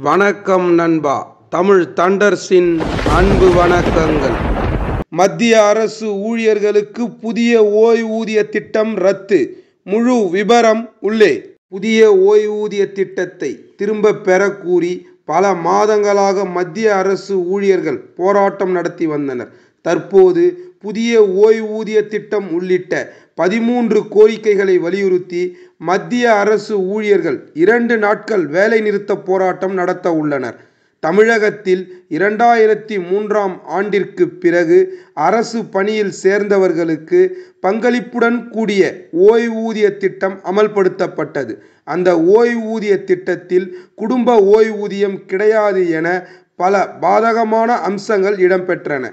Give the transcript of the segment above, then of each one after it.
வணக்கம் நண்பா. தமிழ் தண்டர்ஸின் அன்பு வணக்கங்கள். மத்திய அரசு ஊழியர்களுக்கு புதிய ஓய்வூதிய திட்டம் ரத்து. முழு விபரம் உள்ளே. புதிய ஓய்வூதிய திட்டத்தை திரும்ப பெற கூறி பல மாதங்களாக மத்திய அரசு ஊழியர்கள் போராட்டம் நடத்தி வந்தனர். தற்போது புதிய ஓய்வூதிய திட்டம் உள்ளிட்ட பதிமூன்று கோரிக்கைகளை வலியுறுத்தி மத்திய அரசு ஊழியர்கள் இரண்டு நாட்கள் வேலைநிறுத்த போராட்டம் நடத்த உள்ளனர். தமிழகத்தில் இரண்டாயிரத்தி மூன்றாம் ஆண்டிற்கு பிறகு அரசு பணியில் சேர்ந்தவர்களுக்கு பங்களிப்புடன் கூடிய ஓய்வூதிய திட்டம் அமல்படுத்தப்பட்டது. அந்த ஓய்வூதிய திட்டத்தில் குடும்ப ஓய்வூதியம் கிடையாது என பல பாதகமான அம்சங்கள் இடம்பெற்றன.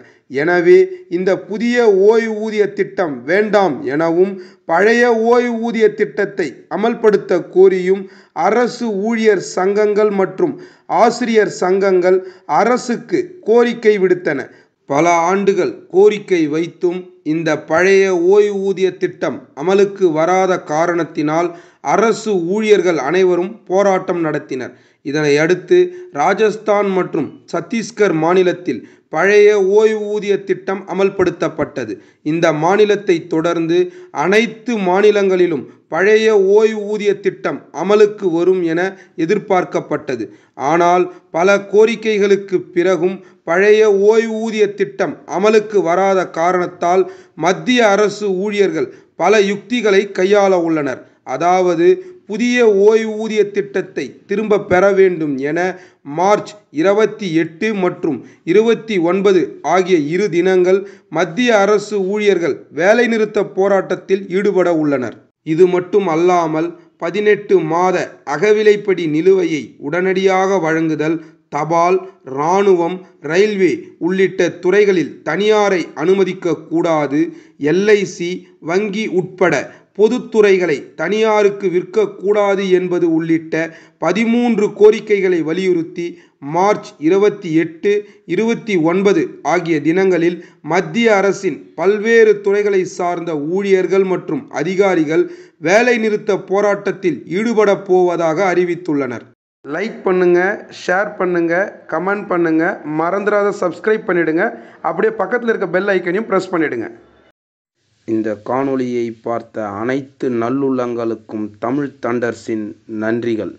எனவே இந்த புதிய ஓய்வூதிய திட்டம் வேண்டாம் எனவும் பழைய ஓய்வூதிய திட்டத்தை அமல்படுத்த கோரியும் அரசு ஊழியர் சங்கங்கள் மற்றும் ஆசிரியர் சங்கங்கள் அரசுக்கு கோரிக்கை விடுத்தன. பல ஆண்டுகள் கோரிக்கை வைத்தும் இந்த பழைய ஓய்வூதிய திட்டம் அமலுக்கு வராத காரணத்தினால் அரசு ஊழியர்கள் அனைவரும் போராட்டம் நடத்தினர். இதனை அடுத்து ராஜஸ்தான் மற்றும் சத்தீஸ்கர் மாநிலத்தில் பழைய ஓய்வூதிய திட்டம் அமல்படுத்தப்பட்டது. இந்த மாநிலத்தை தொடர்ந்து அனைத்து மாநிலங்களிலும் பழைய ஓய்வூதிய திட்டம் அமலுக்கு வரும் என எதிர்பார்க்கப்பட்டது. ஆனால் பல கோரிக்கைகளுக்கு பிறகும் பழைய ஓய்வூதிய திட்டம் அமலுக்கு வராத காரணத்தால் மத்திய அரசு ஊழியர்கள் பல யுக்திகளை கையாள உள்ளனர். அதாவது புதிய ஓய்வூதிய திட்டத்தை திரும்ப பெற வேண்டும் என மார்ச் இருபத்தி எட்டு மற்றும் இருபத்தி ஒன்பது ஆகிய இரு தினங்கள் மத்திய அரசு ஊழியர்கள் வேலைநிறுத்த போராட்டத்தில் ஈடுபட உள்ளனர். இது மட்டும் அல்லாமல் பதினெட்டு மாத அகவிலைப்படி நிலுவையை உடனடியாக வழங்குதல் தபால் இராணுவம் ரயில்வே உள்ளிட்ட துறைகளில் தனியாரை அனுமதிக்க கூடாது எல்ஐசி வங்கி உட்பட பொதுத்துறைகளை தனியாருக்கு விற்கக்கூடாது என்பது உள்ளிட்ட பதிமூன்று கோரிக்கைகளை வலியுறுத்தி மார்ச் இருபத்தி எட்டு இருபத்தி ஒன்பது ஆகிய தினங்களில் மத்திய அரசின் பல்வேறு துறைகளை சார்ந்த ஊழியர்கள் மற்றும் அதிகாரிகள் வேலைநிறுத்த போராட்டத்தில் ஈடுபட போவதாக அறிவித்துள்ளனர். லைக் பண்ணுங்க ஷேர் பண்ணுங்க கமெண்ட் பண்ணுங்க மறந்துடாத சப்ஸ்கிரைப் பண்ணிடுங்க. அப்படியே பக்கத்தில் இருக்க பெல் ஐக்கனையும் ப்ரெஸ் பண்ணிடுங்க. இந்த காணொளியை பார்த்த அனைத்து நல்லுள்ளங்களுக்கும் தமிழ் தண்டர்ஸின் நன்றிகள்.